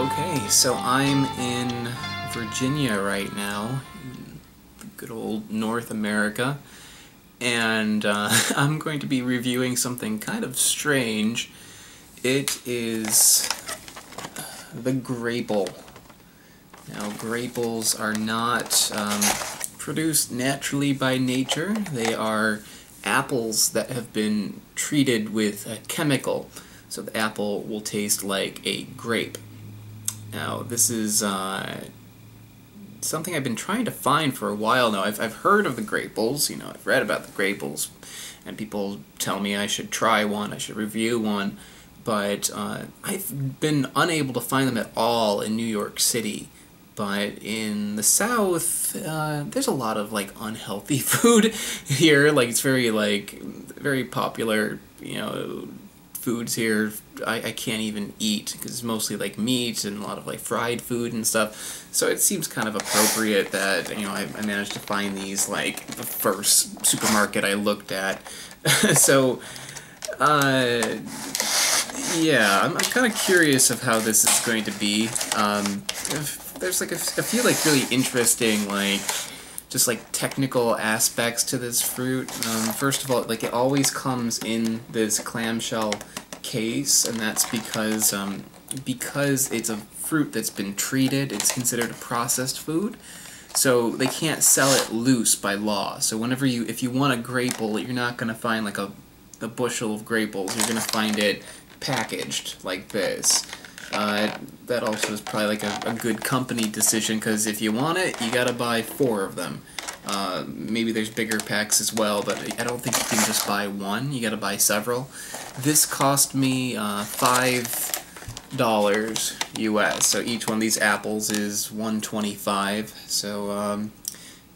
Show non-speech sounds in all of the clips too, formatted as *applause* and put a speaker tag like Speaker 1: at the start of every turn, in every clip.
Speaker 1: Okay, so I'm in Virginia right now, good old North America, and uh, *laughs* I'm going to be reviewing something kind of strange. It is the grapple. Now, grapples are not um, produced naturally by nature. They are apples that have been treated with a chemical, so the apple will taste like a grape. Now, this is uh, something I've been trying to find for a while now. I've, I've heard of the grapples, you know, I've read about the grapples, and people tell me I should try one, I should review one, but uh, I've been unable to find them at all in New York City. But in the South, uh, there's a lot of like unhealthy *laughs* food here. Like it's very like very popular, you know, foods here I, I can't even eat because it's mostly like meat and a lot of like fried food and stuff. So it seems kind of appropriate that you know I, I managed to find these like the first supermarket I looked at. *laughs* so uh, yeah, I'm, I'm kind of curious of how this is going to be. Um, there's like a, a few like really interesting like just like technical aspects to this fruit. Um, first of all, like it always comes in this clamshell case, and that's because um, because it's a fruit that's been treated. It's considered a processed food, so they can't sell it loose by law. So whenever you, if you want a grapple, you're not gonna find like a a bushel of grapples. You're gonna find it packaged like this. Uh, that also is probably like a, a good company decision because if you want it, you gotta buy four of them. Uh, maybe there's bigger packs as well, but I don't think you can just buy one. You gotta buy several. This cost me uh, five dollars US. So each one of these apples is 125. So um,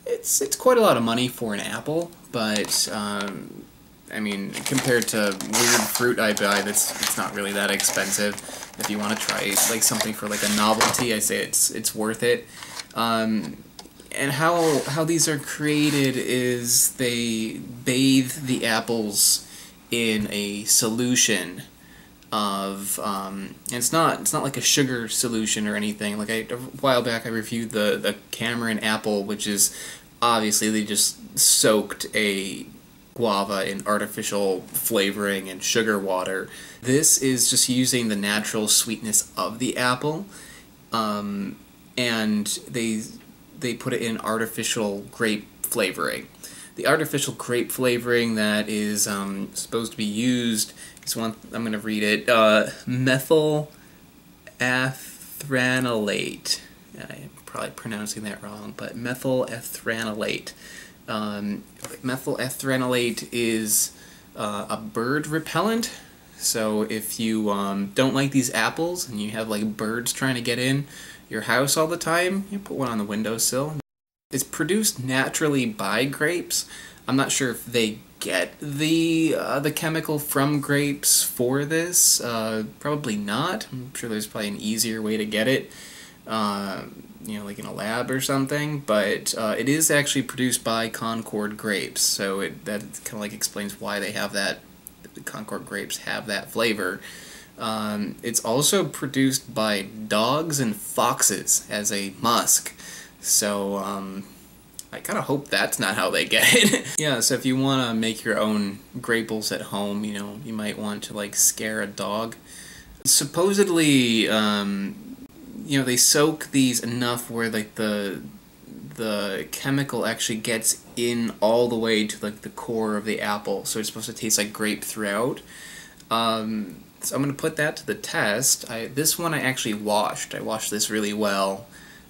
Speaker 1: it's it's quite a lot of money for an apple, but um, I mean, compared to weird fruit I buy, that's it's not really that expensive. If you want to try like something for like a novelty, I say it's it's worth it. Um, and how how these are created is they bathe the apples in a solution of um, it's not it's not like a sugar solution or anything. Like I, a while back, I reviewed the the Cameron apple, which is obviously they just soaked a guava in artificial flavoring and sugar water. This is just using the natural sweetness of the apple, um, and they they put it in artificial grape flavoring. The artificial grape flavoring that is um, supposed to be used is one, I'm going to read it, uh, methyl anthranilate. I'm probably pronouncing that wrong, but methyl anthranilate. Um, methyl anthranilate is uh, a bird repellent. So if you um, don't like these apples and you have like birds trying to get in, your house all the time, you put one on the windowsill. It's produced naturally by grapes. I'm not sure if they get the uh, the chemical from grapes for this. Uh, probably not. I'm sure there's probably an easier way to get it. Uh, you know, like in a lab or something, but uh, it is actually produced by Concord grapes, so it, that kind of like explains why they have that. The Concord grapes have that flavor. Um, it's also produced by dogs and foxes as a musk. So um, I kind of hope that's not how they *laughs* get it. yeah, so if you want to make your own grapples at home, you know, you might want to like scare a dog. Supposedly, um, you know, they soak these enough where like the the chemical actually gets in all the way to like the core of the apple, so it's supposed to taste like grape throughout. Um, so I'm going to put that to the test. I, this one I actually washed. I washed this really well,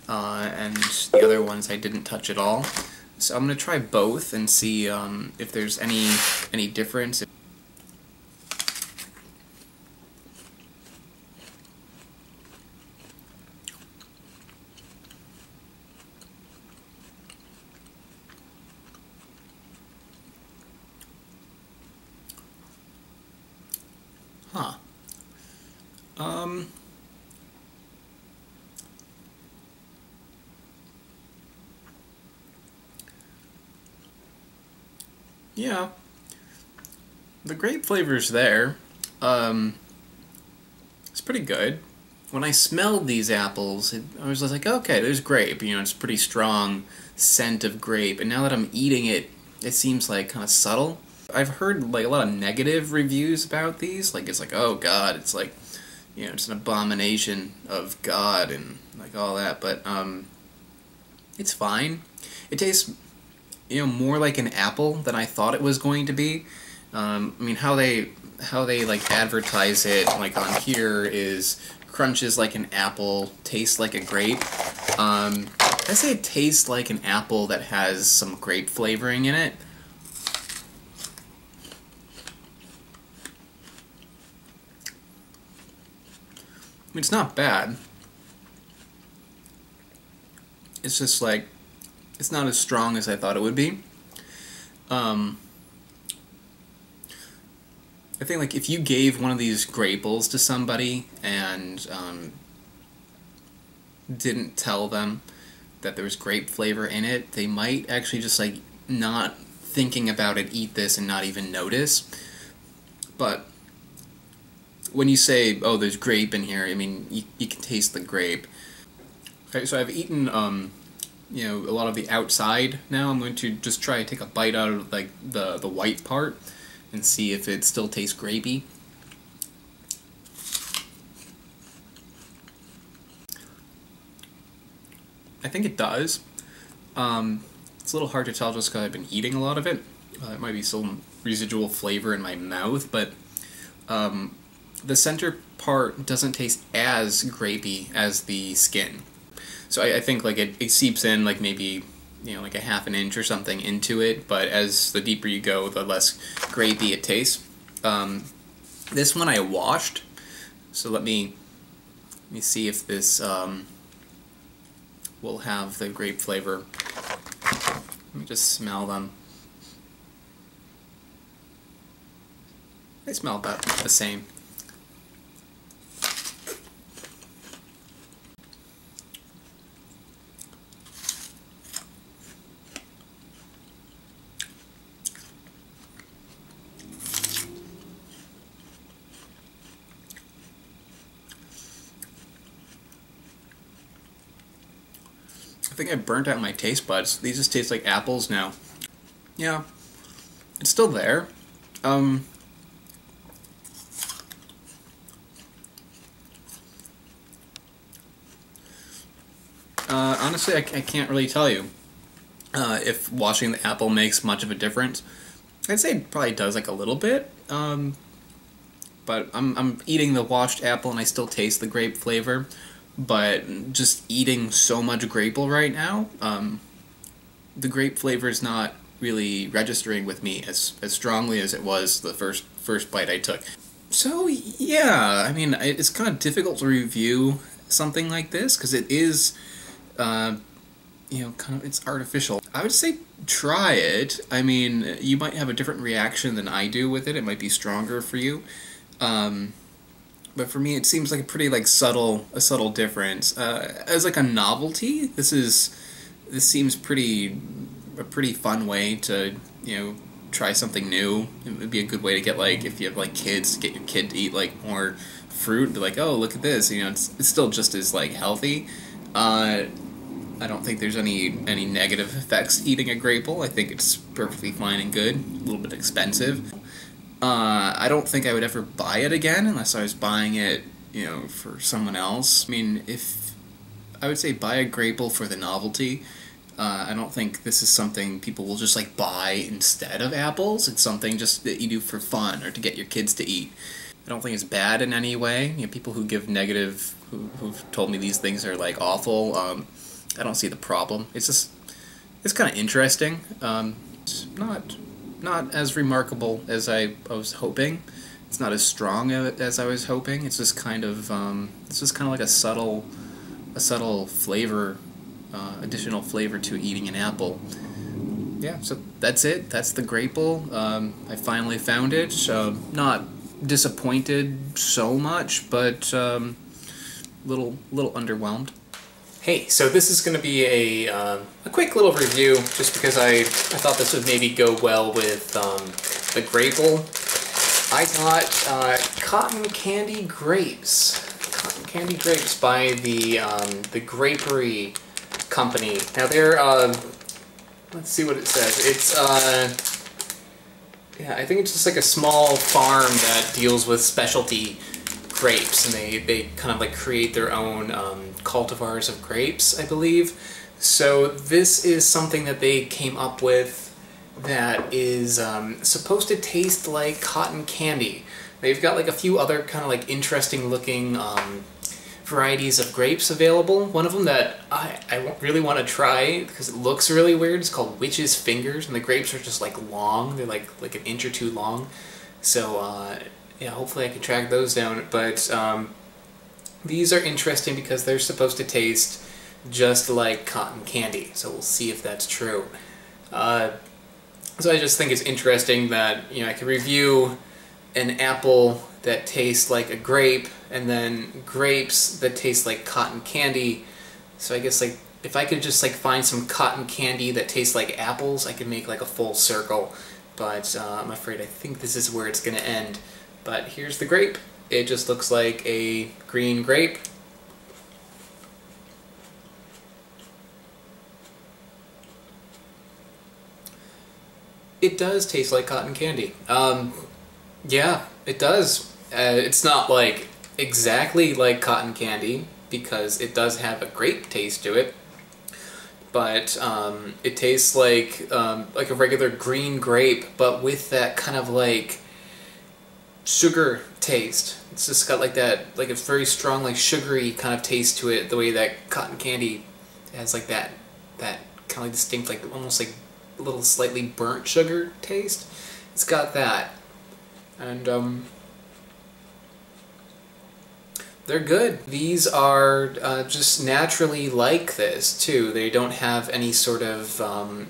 Speaker 1: uh, and the other ones I didn't touch at all. So I'm going to try both and see um, if there's any any difference. Huh. Um. Yeah. The grape flavor's there. Um, it's pretty good. when I smelled these apples, it, I was like, okay, there's grape. You know, it's pretty strong scent of grape. And now that I'm eating it, it seems like kind of subtle. I've heard like a lot of negative reviews about these. Like it's like, oh god, it's like, you know, it's an abomination of God and like all that. But um, it's fine. It tastes, you know, more like an apple than I thought it was going to be. Um, I mean, how they how they like advertise it like on here is crunches like an apple, tastes like a grape. Um, I say it tastes like an apple that has some grape flavoring in it. It's not bad. It's just like, it's not as strong as I thought it would be. Um, I think like if you gave one of these grapples to somebody and um, didn't tell them that there was grape flavor in it, they might actually just like not thinking about it eat this and not even notice. But when you say, "Oh, there's grape in here," I mean you, you can taste the grape. Okay, so I've eaten um, you know a lot of the outside. Now I'm going to just try to take a bite out of like the the white part and see if it still tastes grapey. I think it does. Um, it's a little hard to tell just because I've been eating a lot of it. Uh, it might be some residual flavor in my mouth, but um, the center part doesn't taste as grapey as the skin. So I, I think like it, it seeps in like maybe you know like a half an inch or something into it but as the deeper you go the less grapey it tastes. Um, this one I washed. So let me let me see if this um, will have the grape flavor. Let me just smell them. They smell about the same I think I burnt out my taste buds. These just taste like apples now. Yeah, it's still there. Um, uh, honestly, I, I, can't really tell you uh, if washing the apple makes much of a difference. I'd say it probably does like a little bit. Um, but I'm, I'm eating the washed apple and I still taste the grape flavor but just eating so much grapple right now, um, the grape flavor is not really registering with me as as strongly as it was the first first bite I took. So yeah, I mean it's kind of difficult to review something like this because it is, uh, you know, kind of it's artificial. I would say try it. I mean, you might have a different reaction than I do with it. It might be stronger for you. Um, but for me it seems like a pretty like subtle a subtle difference uh, as like a novelty this is this seems pretty a pretty fun way to you know try something new it would be a good way to get like if you have like kids get your kid to eat like more fruit be like oh look at this you know it's, it's still just as like healthy uh, I don't think there's any any negative effects eating a grapple. I think it's perfectly fine and good. A little bit expensive. Uh, I don't think I would ever buy it again unless I was buying it, you know, for someone else. I mean, if I would say buy a grapple for the novelty. Uh, I don't think this is something people will just like buy instead of apples. It's something just that you do for fun or to get your kids to eat. I don't think it's bad in any way. You know, people who give negative, who, who've told me these things are like awful. Um, I don't see the problem. It's just, it's kind of interesting. Um, it's not not as remarkable as I, I was hoping. It's not as strong as I was hoping. It's just kind of um, it's just kind of like a subtle a subtle flavor, uh, additional flavor to eating an apple. Yeah, so that's it. That's the grapple. Um, I finally found it. So not disappointed so much, but um, little little underwhelmed. Hey, so this is going to be a, um, a quick little review, just because I, I thought this would maybe go well with um, the Grapple. I got uh, cotton candy grapes. Cotton candy grapes by the um, the Grapery company. Now they're uh, let's see what it says. It's uh, yeah, I think it's just like a small farm that deals with specialty grapes, and they they kind of like create their own um, cultivars of grapes, I believe. So this is something that they came up with that is um, supposed to taste like cotton candy. They've got like a few other kind of like interesting looking um, varieties of grapes available. One of them that I, I really want to try because it looks really weird is called Witch's Fingers, and the grapes are just like long. They're like like an inch or two long. So uh, yeah, hopefully I can track those down. But um, these are interesting because they're supposed to taste just like cotton candy. So we'll see if that's true. Uh, so I just think it's interesting that you know I can review an apple that tastes like a grape and then grapes that taste like cotton candy. So I guess like if I could just like find some cotton candy that tastes like apples, I could make like a full circle. But uh, I'm afraid I think this is where it's going to end. But here's the grape. It just looks like a green grape It does taste like cotton candy. Um, yeah, it does. Uh, it's not like exactly like cotton candy because it does have a grape taste to it, but um, it tastes like um, like a regular green grape, but with that kind of like sugar taste. It's just got like that, like a very strong, like sugary kind of taste to it. The way that cotton candy has like that, that kind of like distinct, like almost like little slightly burnt sugar taste. It's got that. And, um, they're good. These are uh, just naturally like this, too. They don't have any sort of um,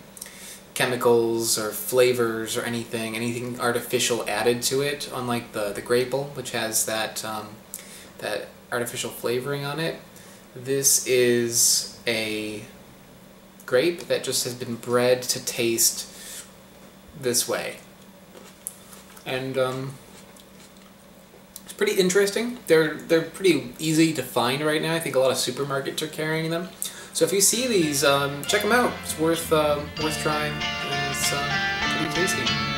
Speaker 1: chemicals or flavors or anything, anything artificial added to it, unlike the, the Grapple, which has that, um, that artificial flavoring on it. This is a grape that just has been bred to taste this way. And um, it's pretty interesting. They're they're pretty easy to find right now. I think a lot of supermarkets are carrying them. So if you see these, um, check them out. It's worth uh, worth trying, and it's uh, pretty tasty.